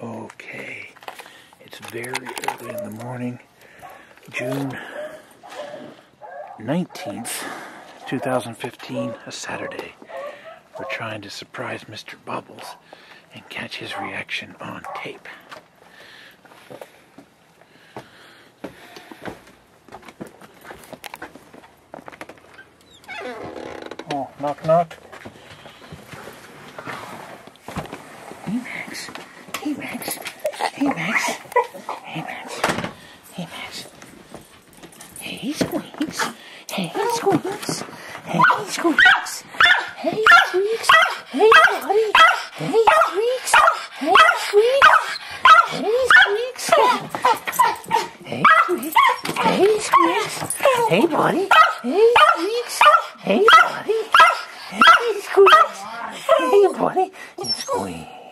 Okay, it's very early in the morning, June 19th, 2015, a Saturday. We're trying to surprise Mr. Bubbles and catch his reaction on tape. Oh, knock knock. Hey Max. Hey, Max. Hey, Max. Hey, Max. Hey, Max. Hey, Squeaks. Hey, Squeaks. Hey, Squeaks. Hey, Squeaks. Hey, buddy. Hey, Squeaks. Hey, Squeaks. Hey, Squeaks. Hey, Squeaks. Hey, Squeaks. Hey, buddy. Hey, Squeaks. Hey, buddy. Hey, Squeaks. Hey, buddy. Squeaks.